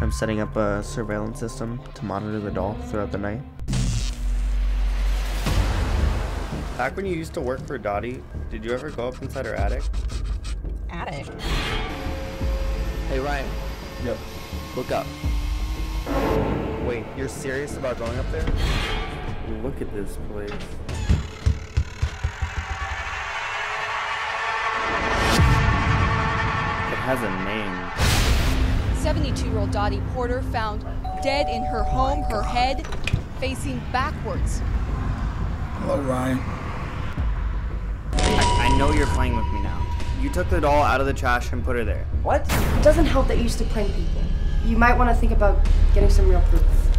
I'm setting up a surveillance system to monitor the doll throughout the night. Back when you used to work for Dottie, did you ever go up inside her attic? Attic. Hey Ryan, Yep. look up. Wait, you're serious about going up there? Look at this place. It has a name. 72 year old Dottie Porter found dead in her home, her head facing backwards. Hello, Ryan. I, I know you're playing with me now. You took the doll out of the trash and put her there. What? It doesn't help that you used to prank people. You might want to think about getting some real proof.